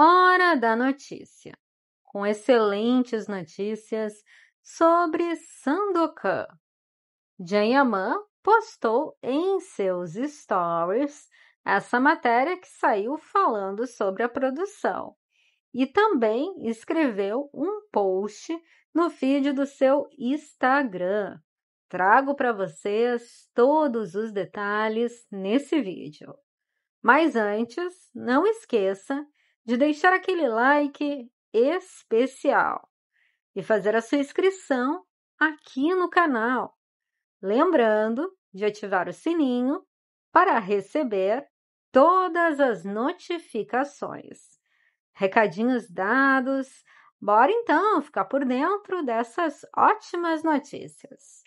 Hora da notícia, com excelentes notícias sobre Sandokan. Janyaman postou em seus stories essa matéria que saiu falando sobre a produção e também escreveu um post no feed do seu Instagram. Trago para vocês todos os detalhes nesse vídeo. Mas antes, não esqueça de deixar aquele like especial e fazer a sua inscrição aqui no canal. Lembrando de ativar o sininho para receber todas as notificações. Recadinhos dados, bora então ficar por dentro dessas ótimas notícias.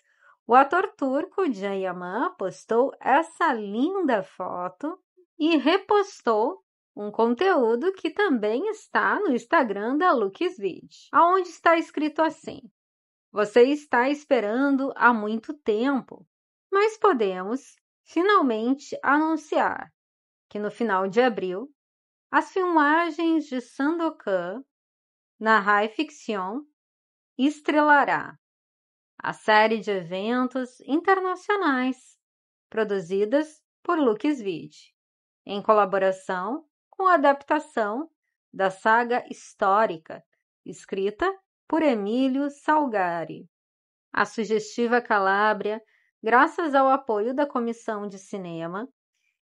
O ator turco Can Yaman postou essa linda foto e repostou um conteúdo que também está no Instagram da LuxVid, aonde está escrito assim: Você está esperando há muito tempo, mas podemos finalmente anunciar que no final de abril as filmagens de Sandokan na High Fiction estrelará. A série de eventos internacionais produzidas por LuxVid, em colaboração com a adaptação da saga histórica escrita por Emílio Salgari. A sugestiva Calábria, graças ao apoio da Comissão de Cinema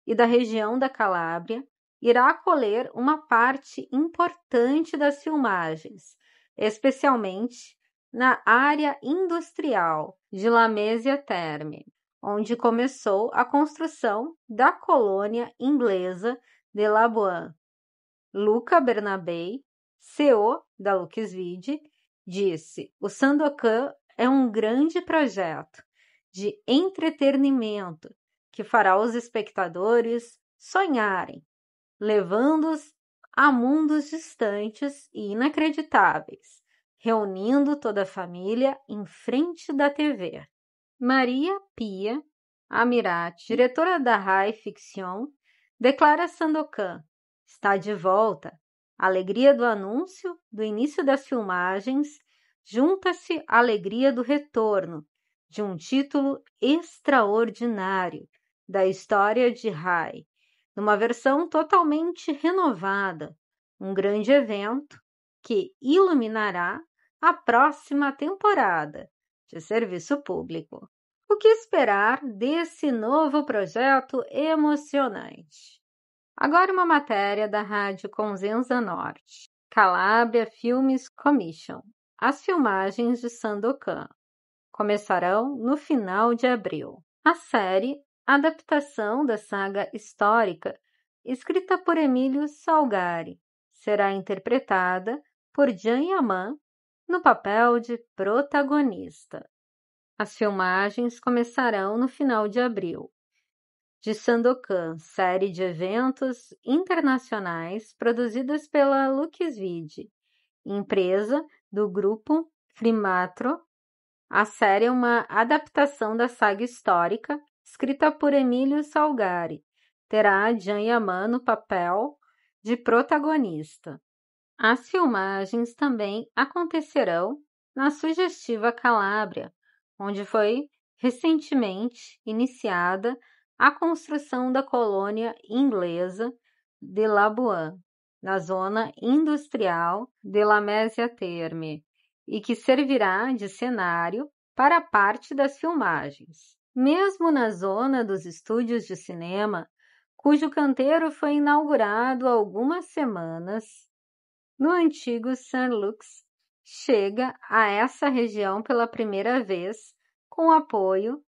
e da região da Calábria, irá acolher uma parte importante das filmagens, especialmente na área industrial de Lamésia Terme, onde começou a construção da colônia inglesa de Labuan. Luca Bernabei, CEO da LuxVid, disse: "O Sandokan é um grande projeto de entretenimento que fará os espectadores sonharem, levando-os a mundos distantes e inacreditáveis, reunindo toda a família em frente da TV. Maria Pia Amirati, diretora da High Fiction, declara Sandokan está de volta. A alegria do anúncio do início das filmagens junta-se à alegria do retorno de um título extraordinário da história de High, numa versão totalmente renovada, um grande evento que iluminará a próxima temporada de serviço público. O que esperar desse novo projeto emocionante? Agora uma matéria da Rádio Conzenza Norte. Calabria Filmes Commission. As filmagens de Sandokan começarão no final de abril. A série, adaptação da saga histórica, escrita por Emílio Salgari, será interpretada por Jan Yaman no papel de protagonista. As filmagens começarão no final de abril. De Sandokan, série de eventos internacionais produzidas pela LuxVid, empresa do grupo Frimatro. A série é uma adaptação da saga histórica escrita por Emílio Salgari. Terá Jan Yaman no papel de protagonista. As filmagens também acontecerão na sugestiva Calábria, onde foi recentemente iniciada a construção da colônia inglesa de Labuan, na zona industrial de Lamésia Terme, e que servirá de cenário para parte das filmagens. Mesmo na zona dos estúdios de cinema, cujo canteiro foi inaugurado há algumas semanas, no antigo Saint-Lux, chega a essa região pela primeira vez com apoio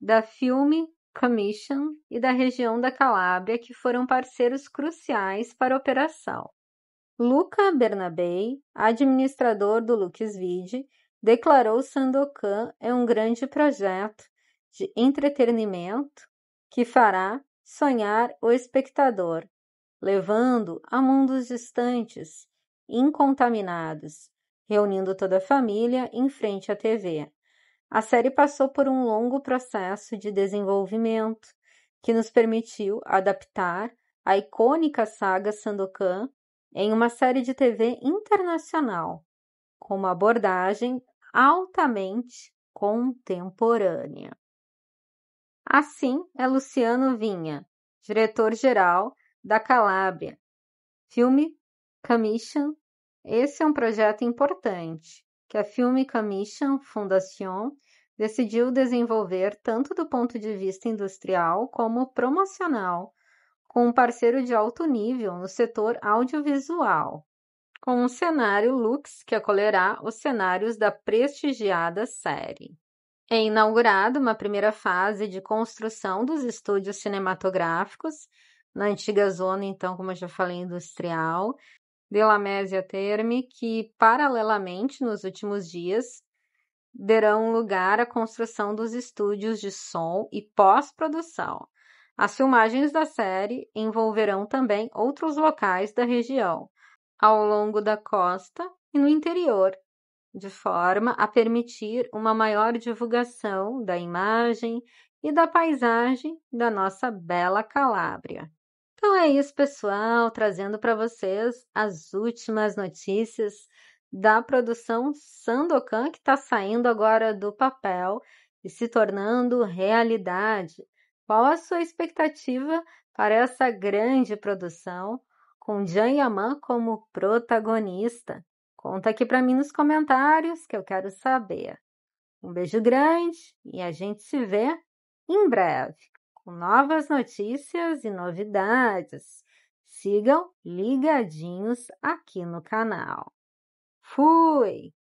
da Film Commission e da região da Calábria, que foram parceiros cruciais para a operação. Luca Bernabei, administrador do LuxVid, declarou Sandokan é um grande projeto de entretenimento que fará sonhar o espectador, levando a mundos distantes incontaminados, reunindo toda a família em frente à TV. A série passou por um longo processo de desenvolvimento que nos permitiu adaptar a icônica saga Sandokan em uma série de TV internacional, com uma abordagem altamente contemporânea. Assim é Luciano Vinha, diretor-geral da Calábria. Filme Commission. Esse é um projeto importante que a Film Commission Foundation decidiu desenvolver tanto do ponto de vista industrial como promocional, com um parceiro de alto nível no setor audiovisual, com um cenário Lux que acolherá os cenários da prestigiada série. É inaugurada uma primeira fase de construção dos estúdios cinematográficos, na antiga zona, então, como eu já falei, industrial, de La Mésia Terme, que, paralelamente, nos últimos dias, derão lugar à construção dos estúdios de som e pós-produção. As filmagens da série envolverão também outros locais da região, ao longo da costa e no interior, de forma a permitir uma maior divulgação da imagem e da paisagem da nossa bela Calábria. Então é isso, pessoal, trazendo para vocês as últimas notícias da produção Sandokan, que está saindo agora do papel e se tornando realidade. Qual a sua expectativa para essa grande produção com Jan Yaman como protagonista? Conta aqui para mim nos comentários que eu quero saber. Um beijo grande e a gente se vê em breve com novas notícias e novidades. Sigam ligadinhos aqui no canal. Fui!